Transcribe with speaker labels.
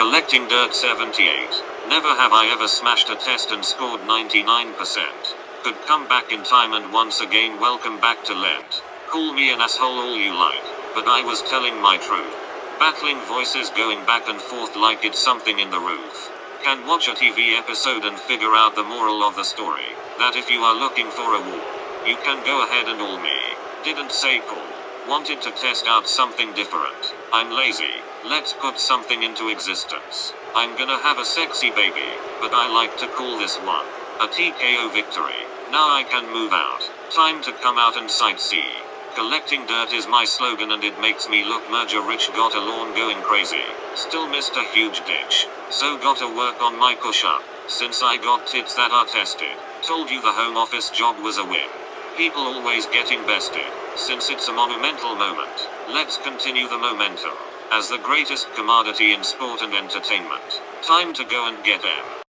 Speaker 1: Collecting Dirt 78. Never have I ever smashed a test and scored 99%. Could come back in time and once again welcome back to Lent. Call me an asshole all you like, but I was telling my truth. Battling voices going back and forth like it's something in the roof. Can watch a TV episode and figure out the moral of the story. That if you are looking for a war, you can go ahead and all me. Didn't say cool. Wanted to test out something different. I'm lazy. Let's put something into existence. I'm gonna have a sexy baby, but I like to call this one a TKO victory. Now I can move out. Time to come out and sightsee. Collecting dirt is my slogan and it makes me look merger rich got a lawn going crazy. Still missed a huge ditch. So gotta work on my push up. Since I got tits that are tested. Told you the home office job was a win. People always getting bested. Since it's a monumental moment, let's continue the momentum. As the greatest commodity in sport and entertainment. Time to go and get them.